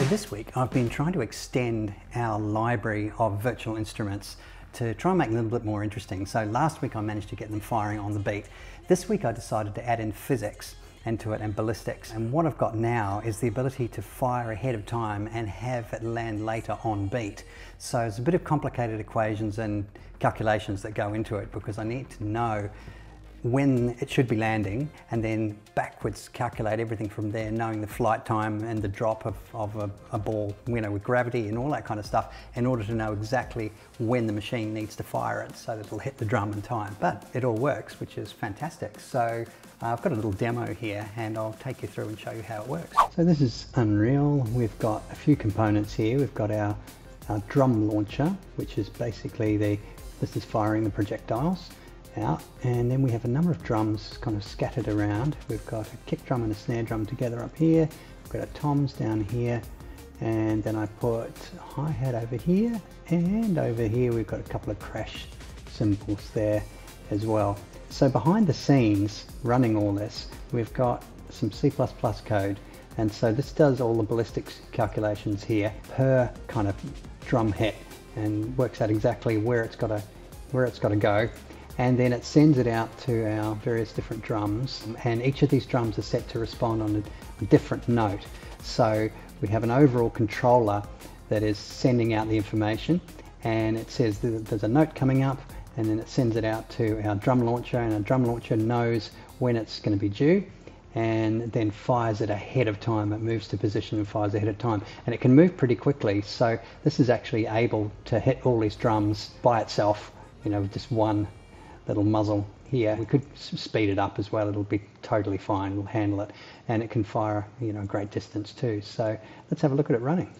this week I've been trying to extend our library of virtual instruments to try and make them a little bit more interesting. So last week I managed to get them firing on the beat. This week I decided to add in physics into it and ballistics. And what I've got now is the ability to fire ahead of time and have it land later on beat. So it's a bit of complicated equations and calculations that go into it because I need to know when it should be landing and then backwards calculate everything from there, knowing the flight time and the drop of, of a, a, ball, you know, with gravity and all that kind of stuff in order to know exactly when the machine needs to fire it so that it'll hit the drum in time. But it all works, which is fantastic. So uh, I've got a little demo here and I'll take you through and show you how it works. So this is Unreal. We've got a few components here. We've got our, our drum launcher, which is basically the, this is firing the projectiles out and then we have a number of drums kind of scattered around. We've got a kick drum and a snare drum together up here. We've got a toms down here and then I put hi-hat over here and over here we've got a couple of crash cymbals there as well. So behind the scenes running all this we've got some C++ code and so this does all the ballistics calculations here per kind of drum hit and works out exactly where it's got to where it's got to go and then it sends it out to our various different drums and each of these drums are set to respond on a, a different note so we have an overall controller that is sending out the information and it says there's a note coming up and then it sends it out to our drum launcher and our drum launcher knows when it's going to be due and then fires it ahead of time. It moves to position and fires ahead of time. And it can move pretty quickly. So this is actually able to hit all these drums by itself, you know, with just one little muzzle here. We could speed it up as well. It'll be totally fine. We'll handle it. And it can fire, you know, a great distance too. So let's have a look at it running.